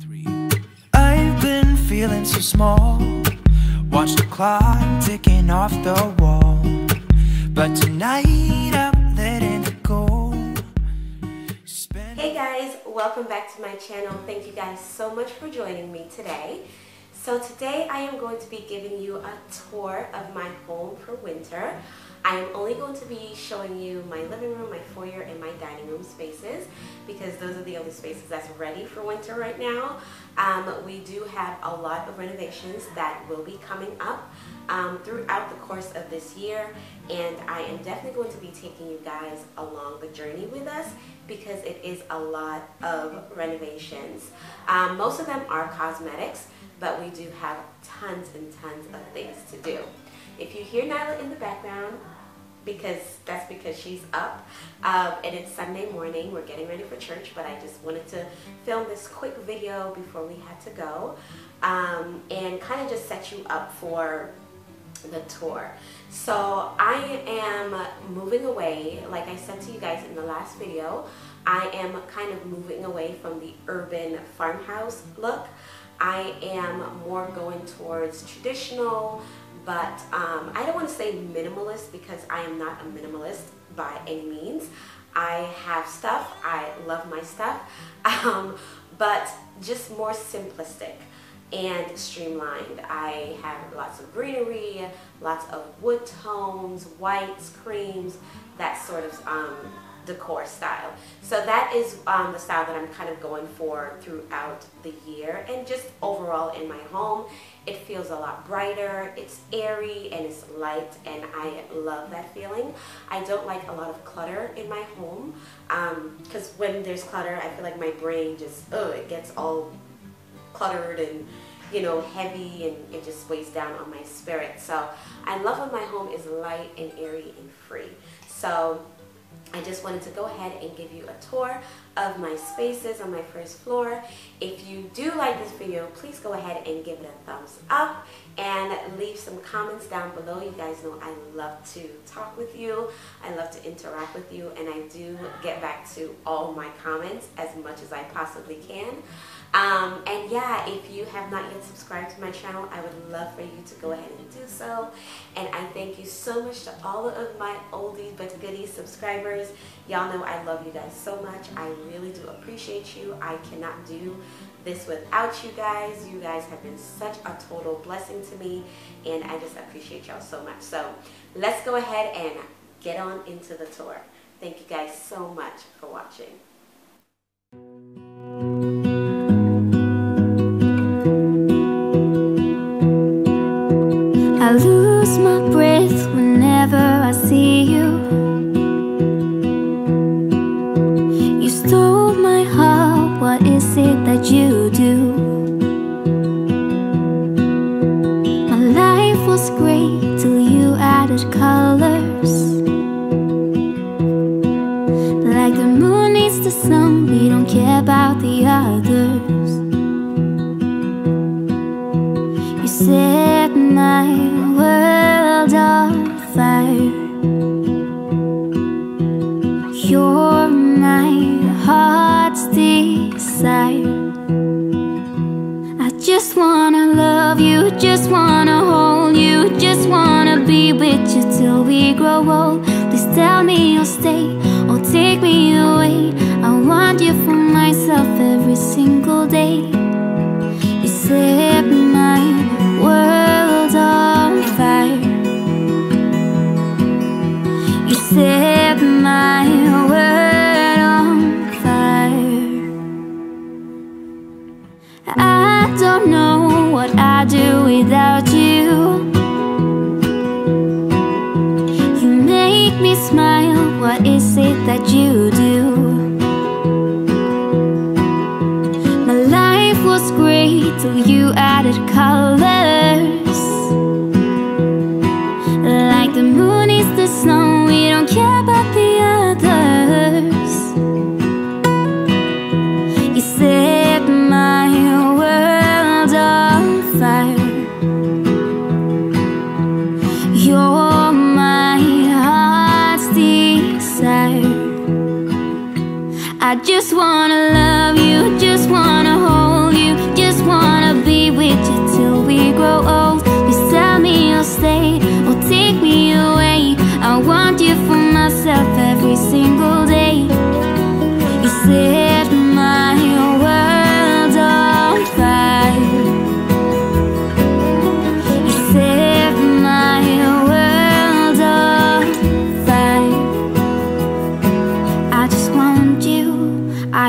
three. I've been feeling so small. Watch the clock ticking off the wall. But tonight I'm letting it go. Spend Hey guys, welcome back to my channel. Thank you guys so much for joining me today. So today I am going to be giving you a tour of my home for winter. I am only going to be showing you my living room, my foyer, and my dining room spaces because those are the only spaces that's ready for winter right now. Um, we do have a lot of renovations that will be coming up um, throughout the course of this year and I am definitely going to be taking you guys along the journey with us because it is a lot of renovations. Um, most of them are cosmetics but we do have tons and tons of things to do. If you hear Nyla in the background, because that's because she's up. Um, and it's Sunday morning. We're getting ready for church but I just wanted to film this quick video before we had to go um, and kind of just set you up for the tour. So I am moving away. Like I said to you guys in the last video I am kind of moving away from the urban farmhouse look. I am more going towards traditional but um, I don't want to say minimalist because I am not a minimalist by any means. I have stuff, I love my stuff, um, but just more simplistic and streamlined. I have lots of greenery, lots of wood tones, whites, creams, that sort of um, decor style. So that is um, the style that I'm kind of going for throughout the year and just overall in my home. It feels a lot brighter, it's airy and it's light and I love that feeling. I don't like a lot of clutter in my home because um, when there's clutter I feel like my brain just, oh, it gets all cluttered and you know, heavy and it just weighs down on my spirit. So I love when my home is light and airy and free. So I just wanted to go ahead and give you a tour of my spaces on my first floor. If you do like this video, please go ahead and give it a thumbs up and leave some comments down below. You guys know I love to talk with you. I love to interact with you and I do get back to all my comments as much as I possibly can. Um, and yeah, if you have not yet subscribed to my channel, I would love for you to go ahead and do so. And I thank you so much to all of my oldies but goodies subscribers. Y'all know I love you guys so much. I really do appreciate you. I cannot do this without you guys. You guys have been such a total blessing to me and I just appreciate y'all so much. So let's go ahead and get on into the tour. Thank you guys so much for watching. I lose my breath whenever I see you. You stole my heart, what is it that you do? My life was great till you added colors. Like the moon needs the sun, we don't care about the others. You said my world on fire. You're my heart's desire. I just wanna love you, just wanna hold you, just wanna be with you till we grow old. Please tell me you'll stay You I just wanna love you, just wanna hold you Just wanna be with you till we grow old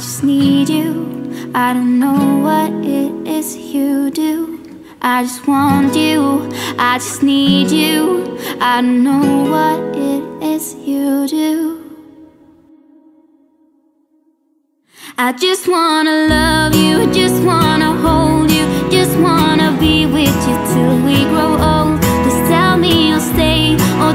I just need you, I don't know what it is you do. I just want you, I just need you. I don't know what it is you do. I just wanna love you, just wanna hold you, just wanna be with you till we grow old. Just tell me you'll stay or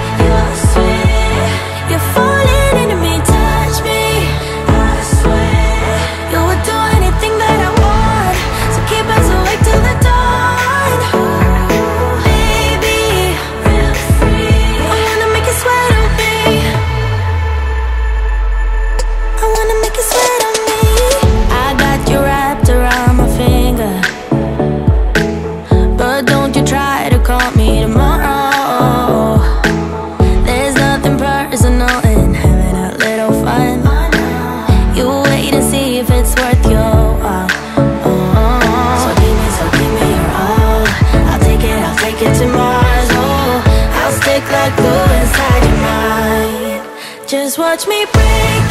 stick like glue inside your mind. Just watch me breaking